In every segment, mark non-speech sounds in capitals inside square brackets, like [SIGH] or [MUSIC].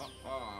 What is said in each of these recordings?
ha ha.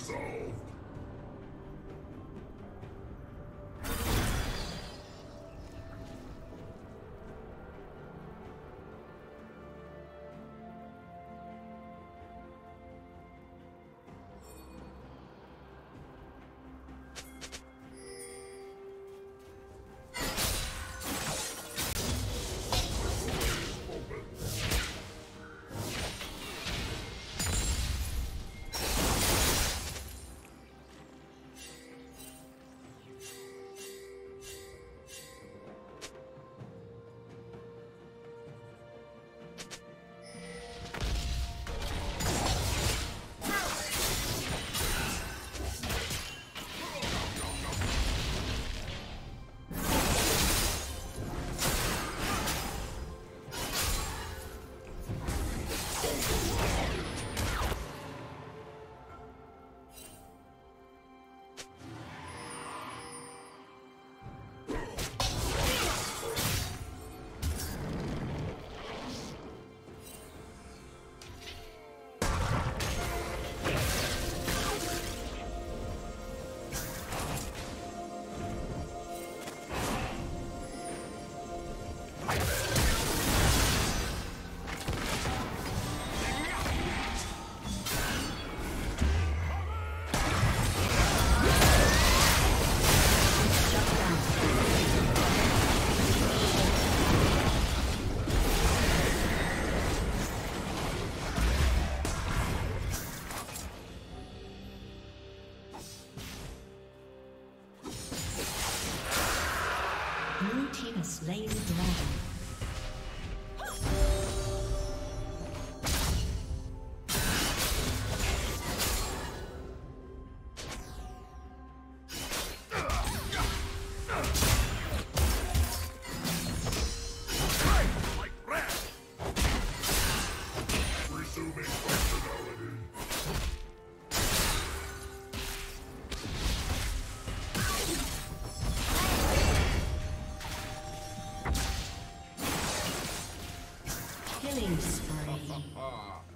Screen slain the dragon. Killing spree. [LAUGHS]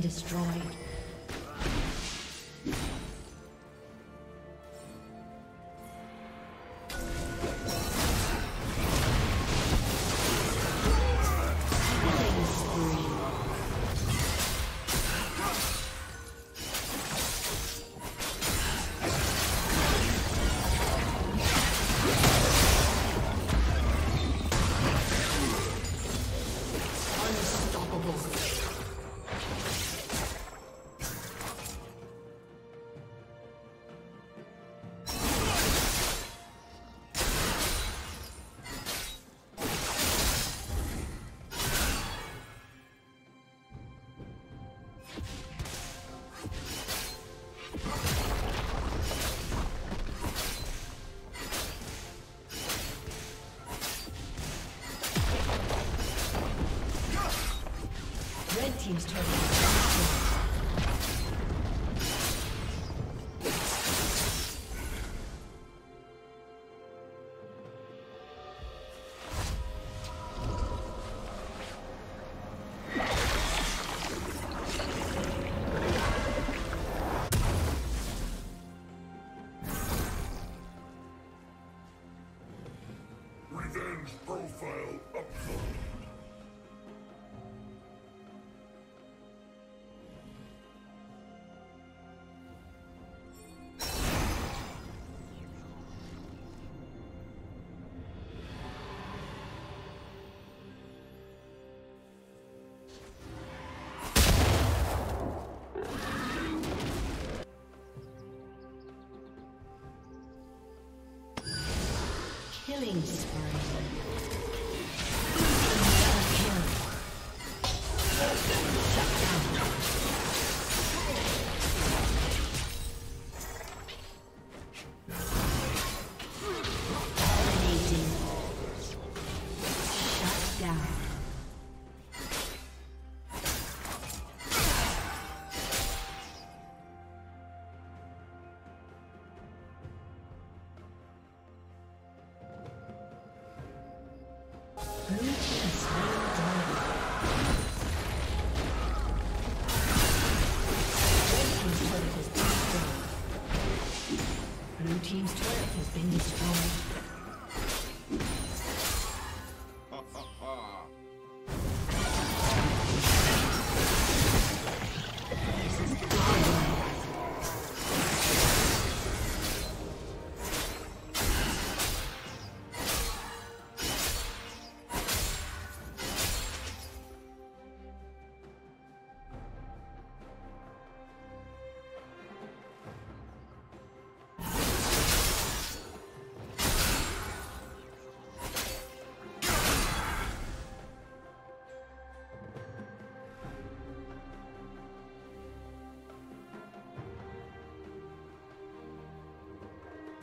destroyed. Team's turret. Killing spree. Kill. Shut down.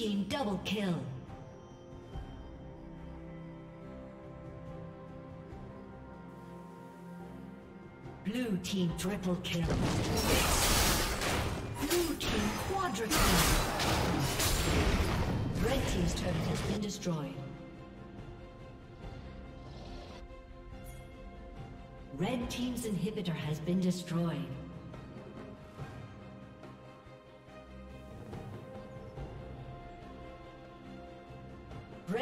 Team double kill. Blue team triple kill. Blue team quadra kill. Red team's turret has been destroyed. Red team's inhibitor has been destroyed.